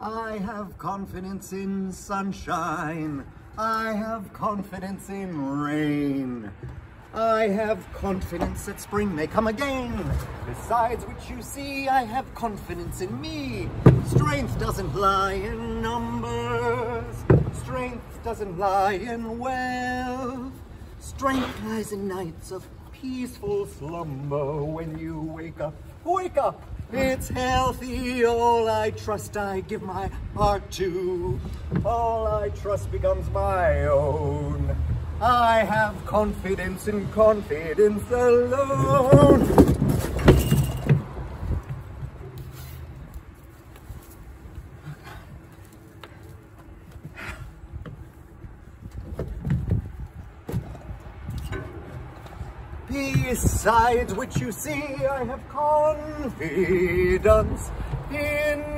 I have confidence in sunshine. I have confidence in rain. I have confidence that spring may come again. Besides which you see, I have confidence in me. Strength doesn't lie in numbers. Strength doesn't lie in wealth. Strength lies in nights of peaceful slumber when you wake up. Wake up! It's healthy, all I trust I give my heart to. All I trust becomes my own. I have confidence in confidence alone. Besides which you see, I have confidence in